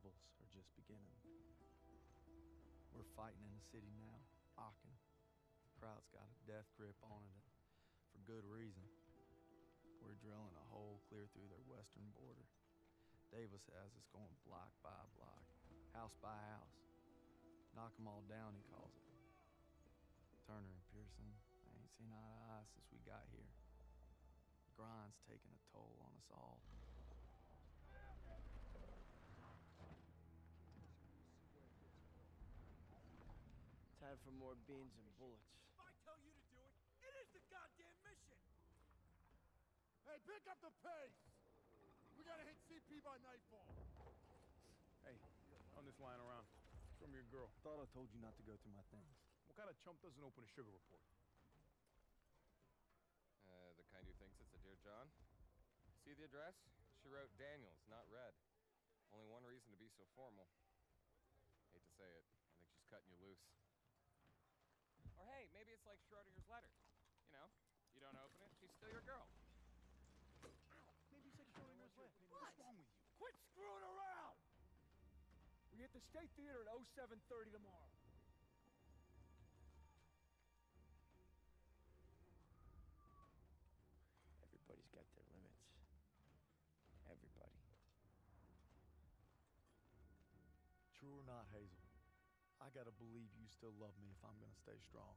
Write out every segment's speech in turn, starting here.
troubles are just beginning. We're fighting in the city now, Aachen. Kraut's got a death grip on it, for good reason. We're drilling a hole clear through their western border. Davis has us going block by block, house by house. Knock 'em all down, he calls it. Turner and Pearson, I ain't seen eye to eye since we got here. The grind's taking a toll on us all. Time for more beans and bullets. If I tell you to do it, it is the goddamn mission! Hey, pick up the pace! We gotta hit CP by nightfall. Hey, on this line around. From your girl. Thought I told you not to go through my things. What kind of chump doesn't open a sugar report? Uh, the kind who thinks it's a Dear John? See the address? She wrote Daniels, not Red. Only one reason to be so formal. Hate to say it, I think she's cutting you loose. Or hey, maybe it's like Schrodinger's letter. You know, you don't open it, she's still your girl. Maybe it's like Schrodinger's letter. What's wrong with you? Quit screwing around! We hit the State Theater at 0730 tomorrow. Everybody's got their limits. Everybody. True or not, Hazel, I gotta believe you still love me if I'm gonna stay strong.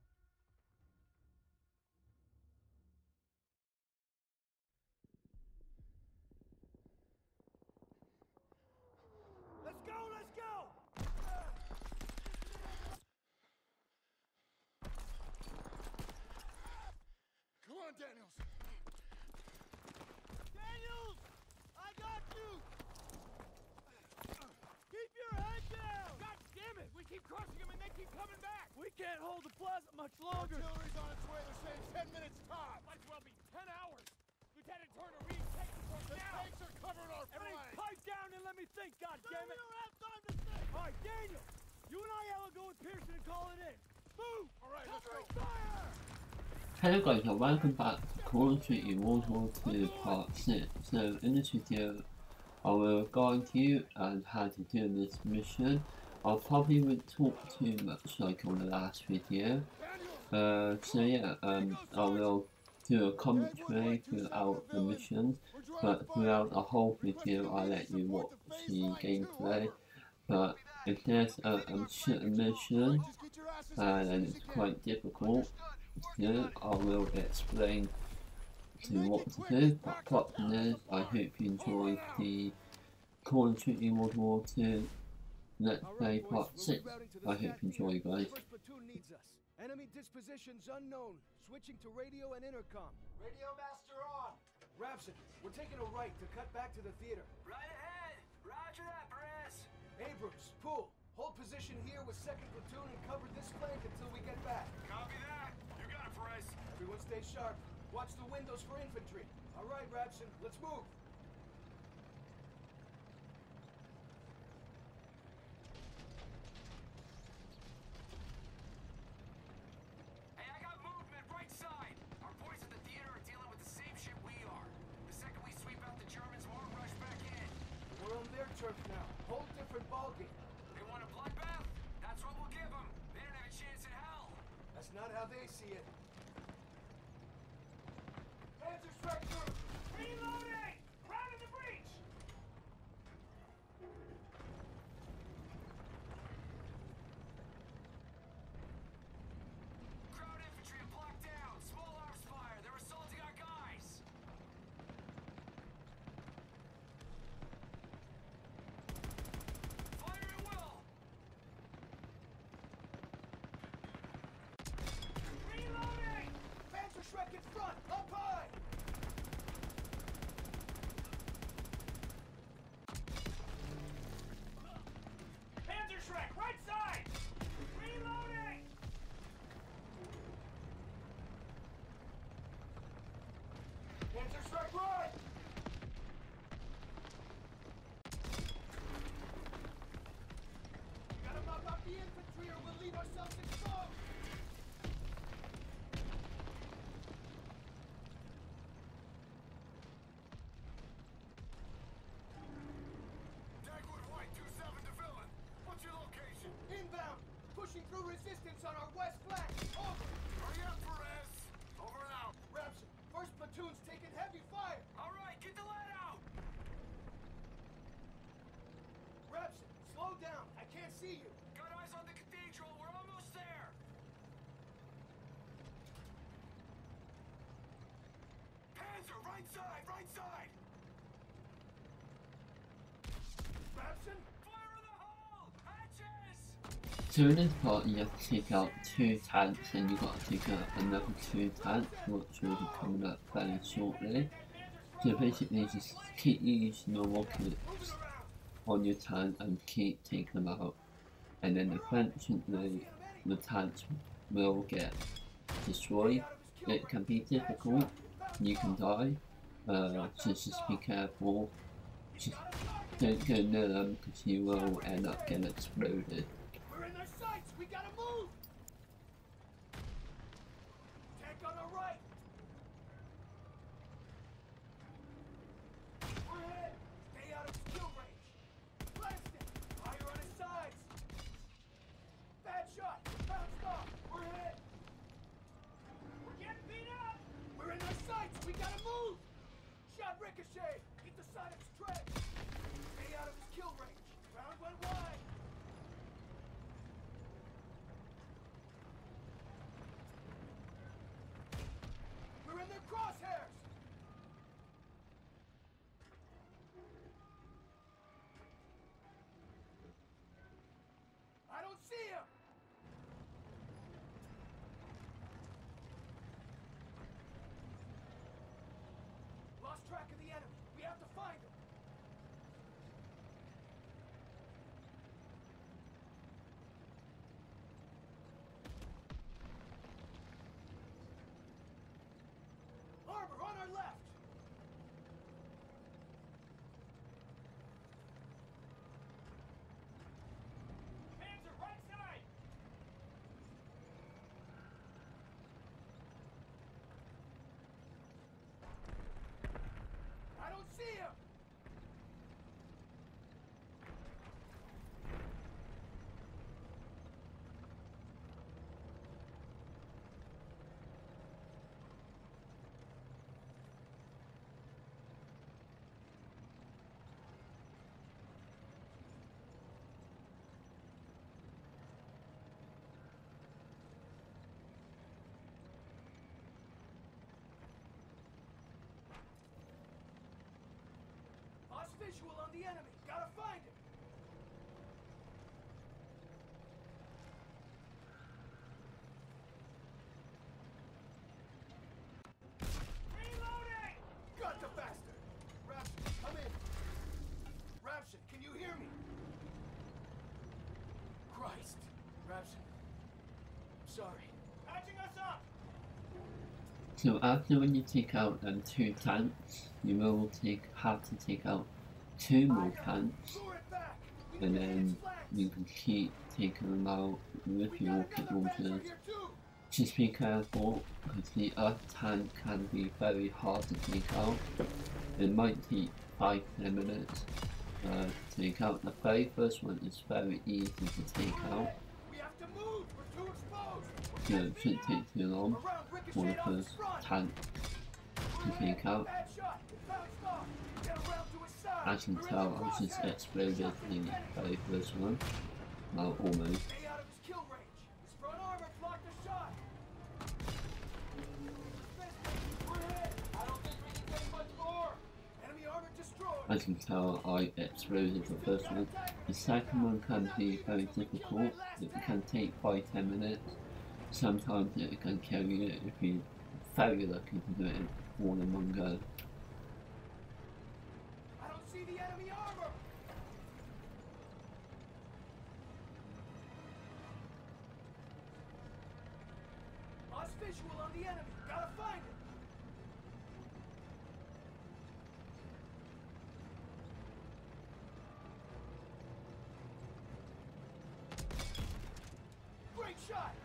Let's go, let's go! Come on, Daniels! Daniels! I got you! Keep your head down! God damn it! We keep crushing them and they keep coming back! We can't hold the plaza much longer! Artillery's on its way. They're saying 10 minutes top. Might as well be 10 hours! Lieutenant Turner, we need Texas from The now! tanks are covering our Everybody flank. pipe down and let me think, God damn it! we don't have time to think! Alright, Daniel! You and Aiello go with Pearson and call it in! Move! All right, let's go. fire! Hello guys and welcome back to Call of Duty World War 2 Part 6. So in this video I will guide you on how to do this mission. I probably won't talk too much like on the last video. Uh, so yeah, um, I will do a commentary throughout the missions, but throughout the whole video I'll let you watch the gameplay. But if there's a, a certain mission asses uh, and it's quite difficult, yeah, I will explain to what to do. But apart from this, I hope you enjoyed the Call of Duty World War II Let's Play Part 6. I hope you enjoy guys. Enemy dispositions unknown. Switching to radio and intercom. Radio master on! Rapson, we're taking a right to cut back to the theater. Right ahead! Roger that, Perez! Abrams, Poole, hold position here with second platoon and cover this flank until we get back. Copy that! You got it, Perez! Everyone stay sharp. Watch the windows for infantry. All right, Rapson, let's move. Hey, I got movement right side! Our boys at the theater are dealing with the same shit we are. The second we sweep out the Germans, we'll rush back in. We're on their turf now. Whole different ballgame. They want a bloodbath? That's what we'll give them. They don't have a chance in hell. That's not how they see it. Panzer strike through! Reloading! Round in the breach! Kraut infantry are blocked down. Small arms fire. They're assaulting our guys. Fire at will. Reloading! Panzerschreck in front! Up! Panzerschreck, right side! Reloading! Panzerschreck right! We gotta mop up the infantry or we'll leave ourselves exposed! Dagwood White, 2-7 Right side, right side! So in this part you have to take out two tanks and you've got to take out another two tanks which will be coming up very shortly. So basically just keep using your rockets on your tank and keep taking them out and then eventually the tanks will get destroyed. It can be difficult, you can die, uh, so just be careful. Just don't go near them because you will end up getting exploded. We're Rapson. I'm sorry. Patching us up! So after when you take out um, two tanks, you will take have to take out two more tanks, Lure it back. We and need to hit then you can keep taking them out with your rocket launchers. Just be careful because the other tank can be very hard to take out. It might take 5 10 minutes uh, to take out. The very first one is very easy to take out, We have to move. We're too exposed. so it shouldn't take too long for the ricochet on his first tank to take out. Bad shot. It bounced off. Get around to his side. As you can tell, I just exploded in the very first one. Well, almost. You can tell, I exploded the first one. The second one can be very difficult. It can take 5 10 minutes. Sometimes it can kill you if you're very lucky to do it all in one go. I don't see the enemy armor. Lost visual on the enemy. Gotta find him. Great shot.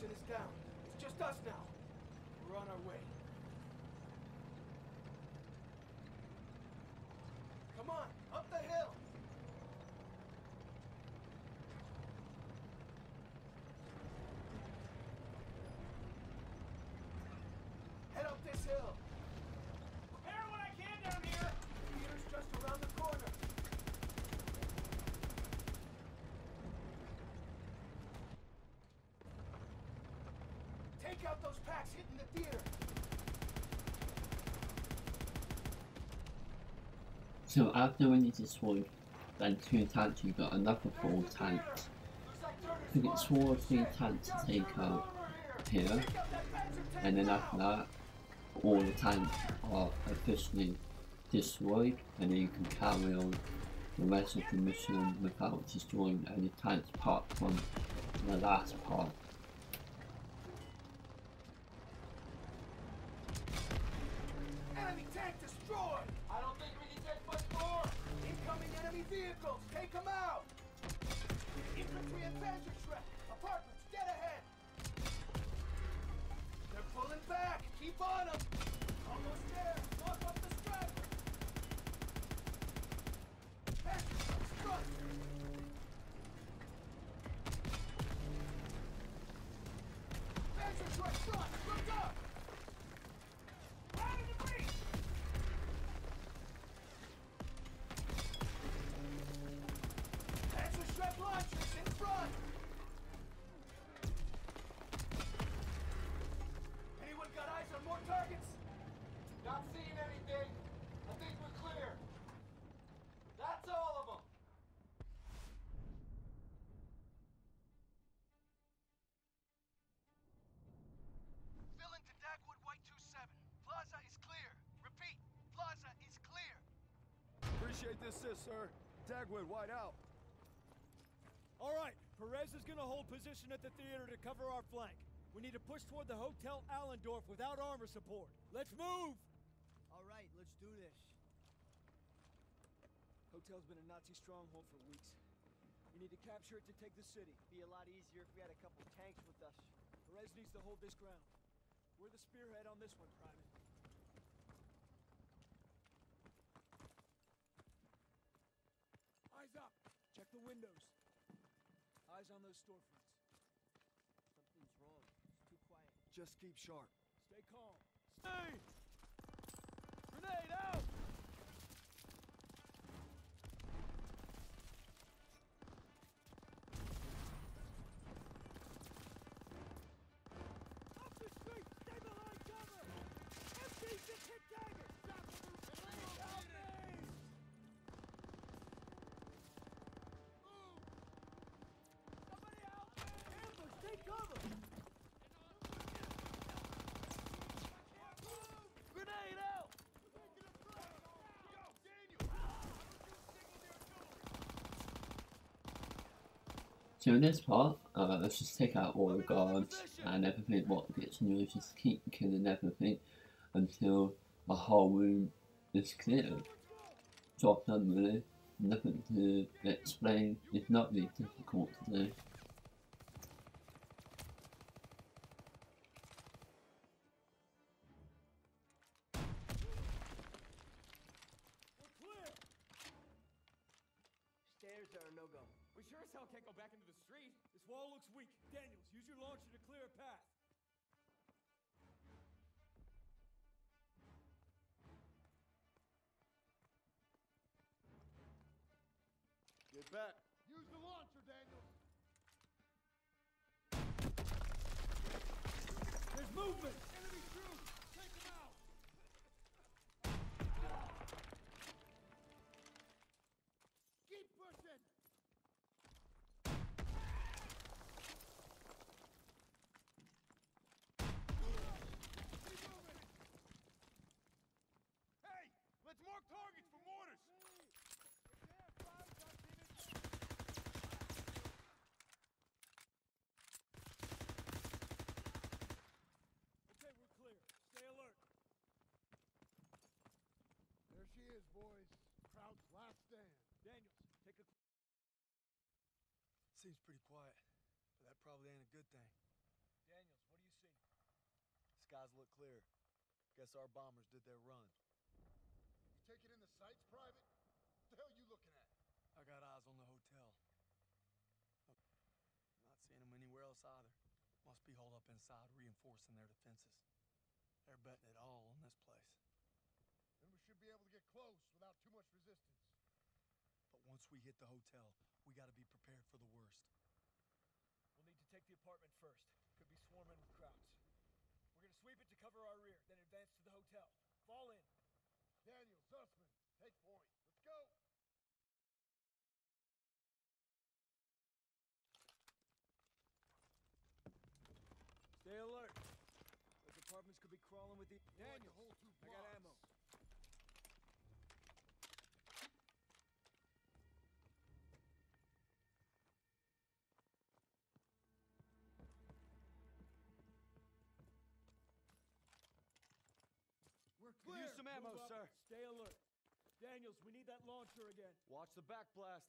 Collapsing is down. It's just us now. We're on our way. Come on, up the hill. Head up this hill. Repair what I can down here. Theater's just around the corner. Take out those packs hitting the. So after when you destroyed then two tanks, you got another four tanks. Looks get or three tanks to take out here, and then after that, all the tanks are officially destroyed, and then you can carry on the rest of the mission without destroying any tanks apart from the last part. Back! Appreciate this, sis, sir. Dagwood, white out. All right, Perez is gonna hold position at the theater to cover our flank. We need to push toward the Hotel Allendorf without armor support. Let's move! All right, let's do this. Hotel's been a Nazi stronghold for weeks. We need to capture it to take the city. Be a lot easier if we had a couple tanks with us. Perez needs to hold this ground. We're the spearhead on this one, Private. Eyes up! Check the windows. Eyes on those storefronts. Something's wrong. It's too quiet. Just keep sharp. Stay calm. Stay! Grenade out! So in this part, uh, let's just take out all the guards and everything what gets new, just keep killing everything until the whole room is cleared. Job done really, nothing to explain, it's not really difficult to do. Get back! Use the launcher, Daniels! There's movement! Enemy troops! Take them out! Keep pushing! Keep moving! Hey! Let's mark targets for mortars! Okay, we're clear. Stay alert. There she is, boys. Kraut's last stand. Daniels, take a Seems pretty quiet, but that probably ain't a good thing. Daniels, what do you see? Skies look clear. Guess our bombers did their run. You taking in the sights, Private? What the hell you looking at? I got eyes on the hotel. I'm not seeing them anywhere else either. Must be holed up inside, reinforcing their defenses. They're betting it all on this place. Then we should be able to get close without too much resistance. But once we hit the hotel, we gotta be prepared for the worst. We'll need to take the apartment first. Could be swarming with Krauts. We're gonna sweep it to cover our rear, then advance to the hotel. Fall in. Daniel, Zussman, take point. Let's go! Stay alert. Those apartments could be crawling with the... We're like Daniels, the whole two I got blocks. ammo. We're Could clear! use some ammo, up. sir. Stay alert. Daniels, we need that launcher again. Watch the back blast.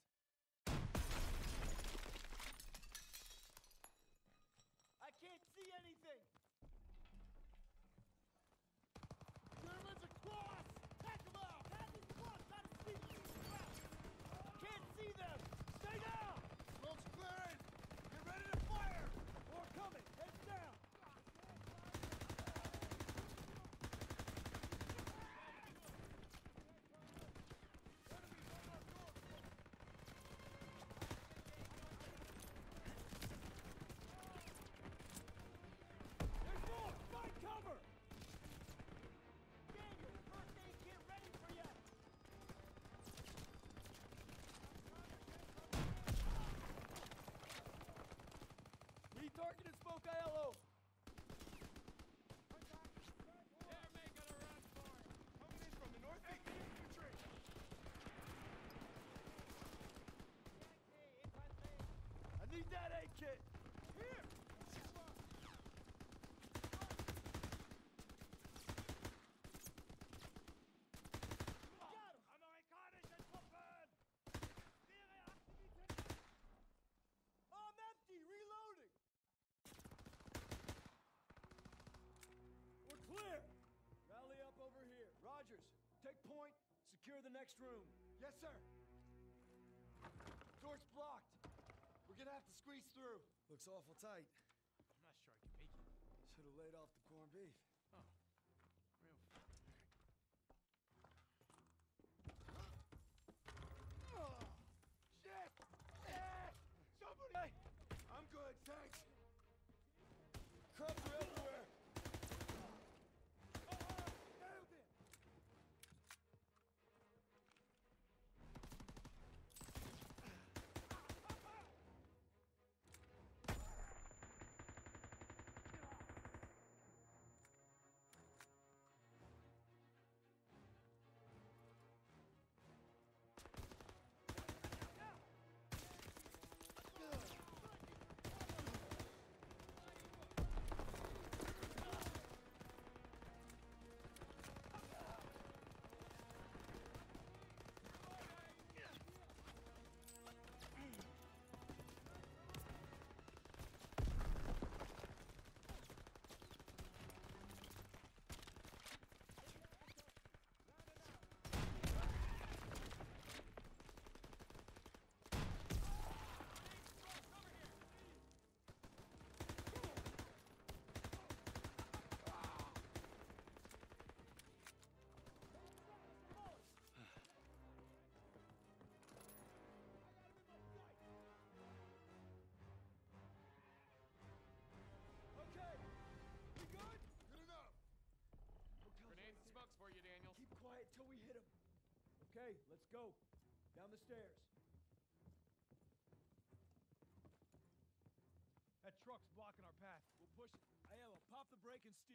I can't see anything! Germans across! Take them out! Can't see them! Stay down! Smoke's clearing! Get ready to fire! More coming! Heads down! There's more! Find cover! Daniel, first aid kit ready for you! Need target and smoke ILO. They're making a run for it. Coming in from the north. Hey, infantry! I need that aid empty! Reloading! We're clear! Rally up over here. Rogers, take point. Secure the next room. Yes, sir! Looks awful tight.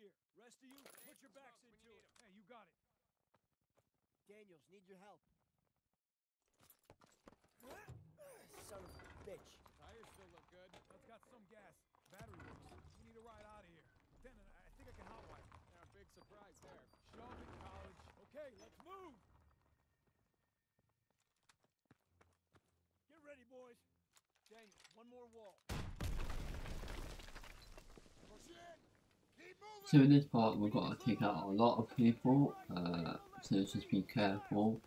Brake and steer. Rest of you, put your backs into you it. need 'em. Hey, you got it. Daniels, need your help. Son of a bitch. Tires still look good. That's got some gas. Battery works. We need a ride out of here. Lieutenant, I think I can hotwire. Yeah, big surprise there. Show 'em in college. Okay, let's move. Get ready, boys. Daniels, one more wall. First So in this part we've got to take out a lot of people, uh, so just be careful.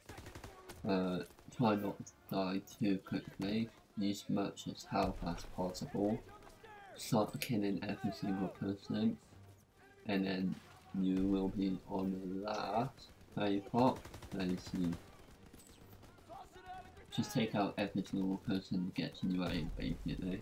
Uh, try not to die too quickly, use as much as health as possible. Start killing every single person, and then you will be on the last very part, very soon. Just take out every single person that gets in your way, basically.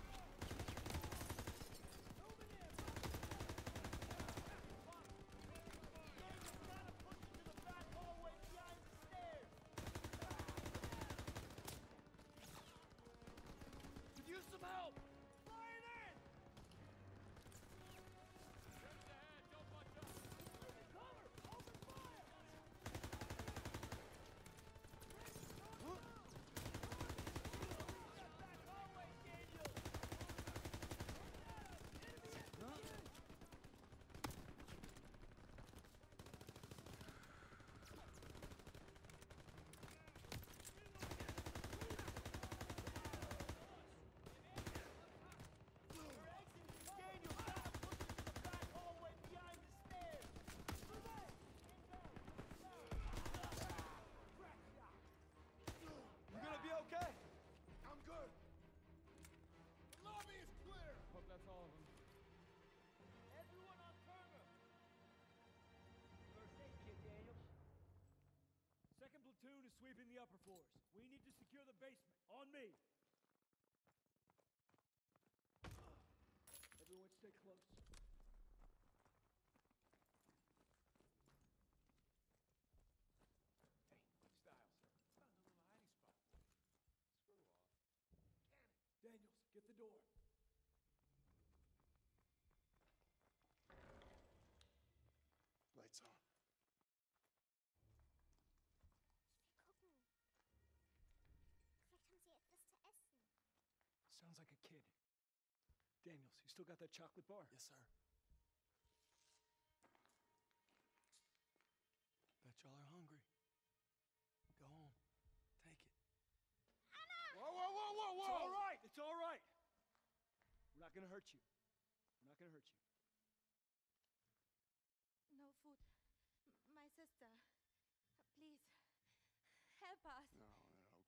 Sounds like a kid. Daniels, you still got that chocolate bar? Yes, sir. Bet y'all are hungry. Go on. Take it. Anna! Whoa, whoa, whoa, whoa, It's all right. It's all right. We're not gonna hurt you. We're not gonna hurt you. No food. M- my sister. Please. Help us. No, no, no.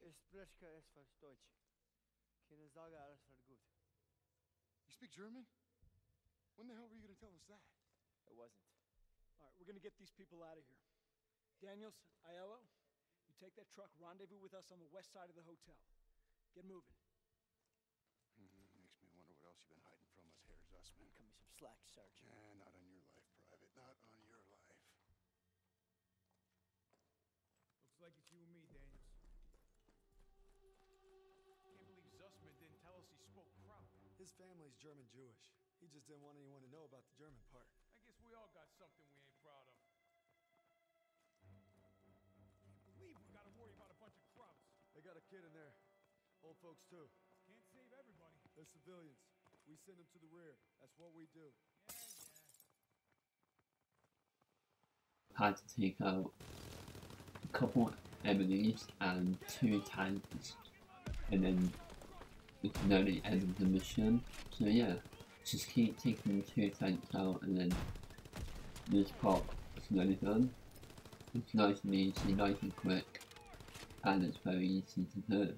Fliehen. Ich spreche etwas Deutsch. Keine Sorge, alles wird gut. You speak German? When the hell were you going to tell us that? It wasn't. All right, we're gonna get these people out of here. Daniels, Aiello, you take that truck, rendezvous with us on the west side of the hotel. Get moving. Hmm, makes me wonder what else you've been hiding from us, Herr Zussman. Cut me some slack, Sergeant. Nah, not on your life, Private. Not on your life. Looks like it's you and me, Daniels. Can't believe Zussman didn't tell us he spoke Kraut. His family's German Jewish. He just didn't want anyone to know about the German part. I guess we all got something we ain't proud of. Can't believe we gotta worry about a bunch of Krauts. They got a kid in there. Old folks, too. Can't save everybody. They're civilians. We send them to the rear. That's what we do. Yeah, yeah. Had to take out a couple enemies and two tanks, and then it's nearly end of the mission. So yeah, just keep taking the two tanks out, and then this part nearly done. It's nice and easy, nice and quick, and it's very easy to do.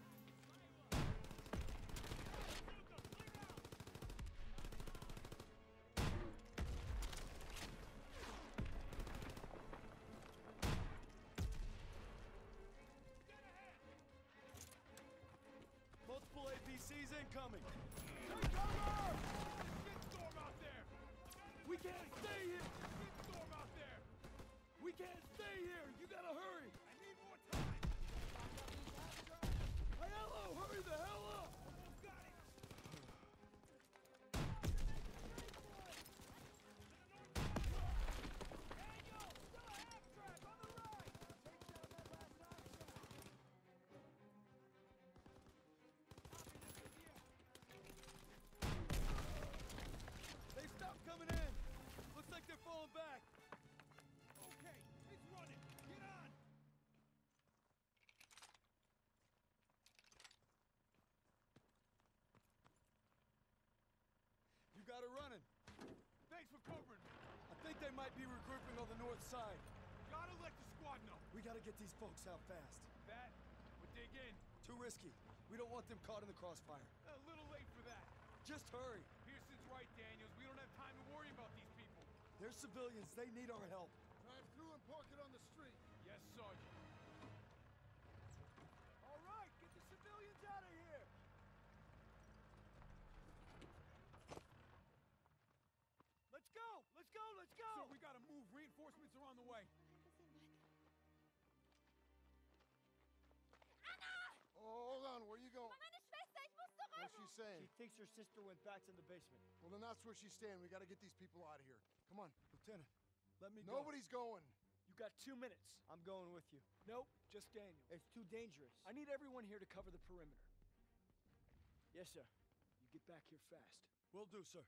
Might be regrouping on the north side. Gotta let the squad know. We gotta get these folks out fast. That would dig in. Too risky. We don't want them caught in the crossfire. A little late for that. Just hurry. Pearson's right, Daniels. We don't have time to worry about these people. They're civilians. They need our help. Drive through and park it on the street. Yes, Sergeant. All right, get the civilians out of here. Let's go. Let's go. Let's go. Sir, we gotta move. Reinforcements are on the way. Anna! Oh, hold on. Where are you going? Meine Schwester, ich muss What's she saying? She thinks her sister went back to the basement. Well, then that's where she's staying. We gotta get these people out of here. Come on. Lieutenant, let me go. Nobody's going. You got two minutes. I'm going with you. Nope, just Daniel. It's too dangerous. I need everyone here to cover the perimeter. Yes, sir. You get back here fast. Will do, sir.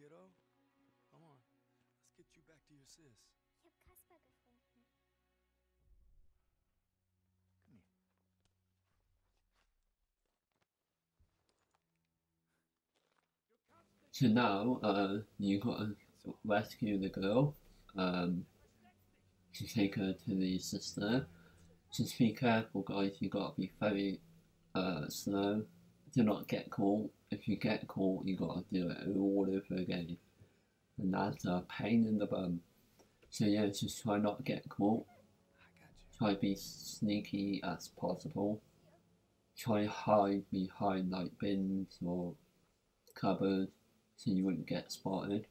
Kiddo. Come on. Let's get you back to your sis. Ich hab Kasper gefunden. Come here. So now, uh, you gotta rescue the girl, um, to take her to the sister. Just be careful, guys. You gotta be very, uh, slow. Do not get caught. If you get caught, you gotta do it all over again, and that's a pain in the bum. So yeah, just try not to get caught. Try to be sneaky as possible. Try hide behind like bins or cupboards so you wouldn't get spotted.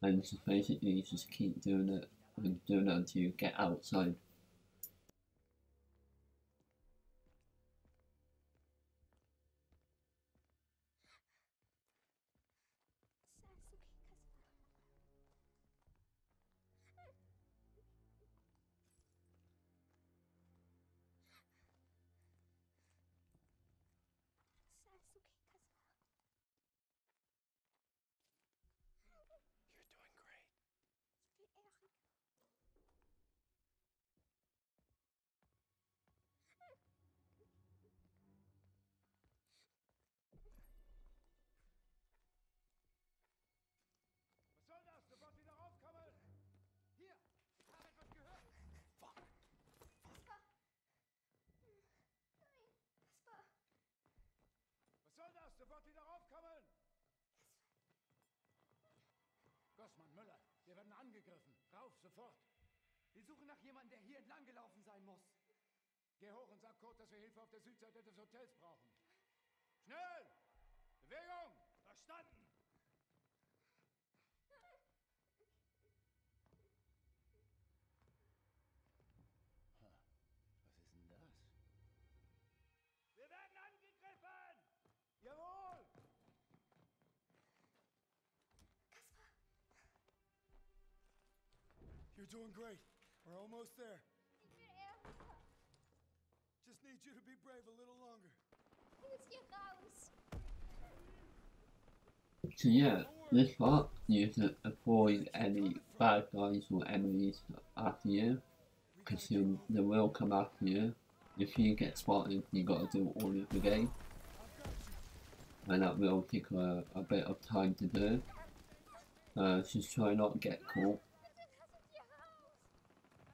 And just basically just keep doing it and doing it until you get outside. Gossmann, Müller, wir werden angegriffen. Rauf, sofort! Wir suchen nach jemandem, der hier entlang gelaufen sein muss. Geh hoch und sag Kurt, dass wir Hilfe auf der Südseite des Hotels brauchen. Schnell! Bewegung! Verstanden! Doing great. We're almost there. Just need you to be brave a little longer. So yeah, this part, you can avoid any bad guys or enemies after you, because they will come after you. If you get spotted, you gotta do all of the game, and that will take a, a bit of time to do. Uh, just try not to get caught.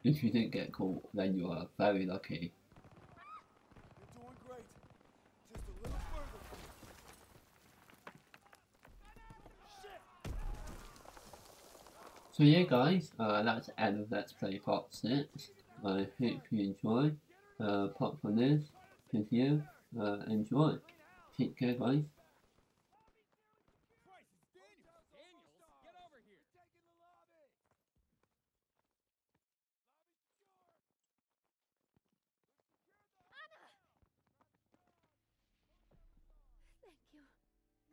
If you didn't get caught, then you are very lucky. So yeah guys, uh, that's the end of Let's Play Part 6. I hope you enjoy. Uh, part from this video, uh, enjoy. Take care guys. Christ, it's Daniels. Daniels, get over here. Thank you.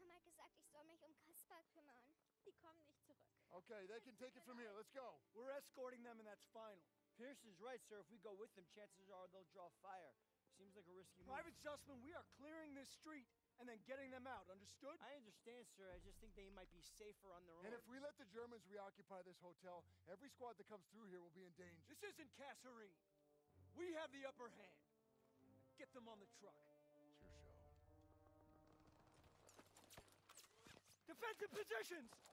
Mama hat gesagt, ich soll mich um Kaspar kümmern. Die kommen nicht zurück. Okay, they can take it from here. Let's go. We're escorting them, and that's final. Pierce is right, sir. If we go with them, chances are they'll draw fire. Seems like a risky move. Private Zussman, we are clearing this street and then getting them out. Understood? I understand, sir. I just think they might be safer on their own. And if we let the Germans reoccupy this hotel, every squad that comes through here will be in danger. This isn't Kasserine. We have the upper hand. Get them on the truck. It's your show. Defensive positions!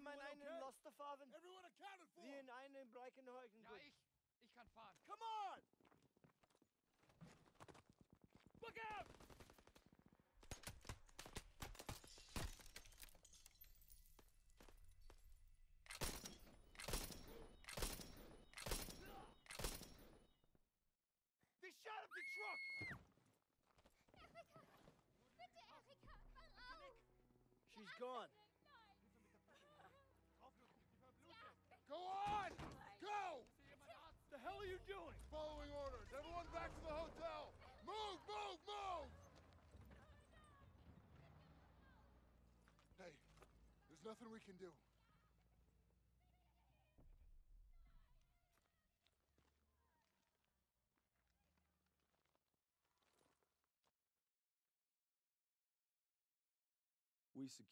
Kann jemand Everyone einen okay? Lastwaffen? Everyone accounted for! Wir in einen Breckenhäusen. Ja, ich, ich kann fahren. Come on! Look out! They shot up the truck! Erika! Bitte, Erika! Mach auf! She's gone. Go on! Go! The hell are you doing? Following orders. Everyone back to the hotel. Move, move, move! Hey, there's nothing we can do. We secure.